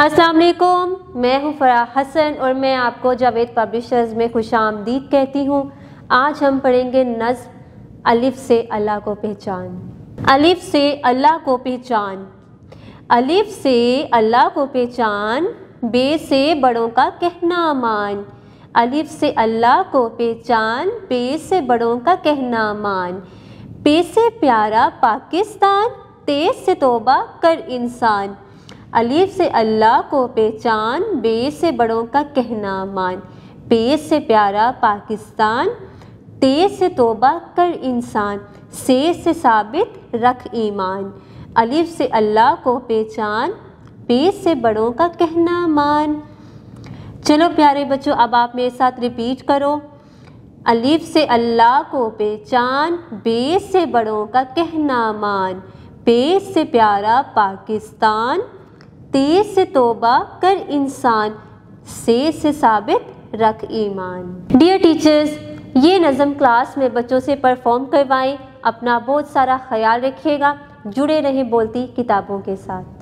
अस्सलाम वालेकुम। मैं हूँ फरा हसन और मैं आपको जावेद पब्लिशर्स में खुश आमदीद कहती हूँ। आज हम पढ़ेंगे नज्म, अलिफ से अल्लाह को पहचान। अलिफ से अल्लाह को पहचान। अलिफ से अल्लाह को पहचान, बे से बड़ों का कहना मान। अलिफ से अल्लाह को पहचान पे से बड़ों का कहना मान। पे से प्यारा पाकिस्तान, तेज से तोबा कर इंसान। अलीफ से अल्लाह को पहचान बे से बड़ों का कहना मान। पे से प्यारा पाकिस्तान, तेज से तोबा कर इंसान। से से साबित, रख ईमान। अलीफ से अल्लाह को पहचान पे से बड़ों का कहना मान। चलो प्यारे बच्चों, अब आप मेरे साथ रिपीट करो। अलीफ से अल्लाह को पहचान बे से बड़ों का कहना मान पे से प्यारा पाकिस्तान ते से तोबा कर इंसान से से साबित रख ईमान। डियर टीचर्स ये नज़म क्लास में बच्चों से परफॉर्म करवाएँ, अपना बहुत सारा ख्याल रखिएगा, जुड़े रहें बोलती किताबों के साथ।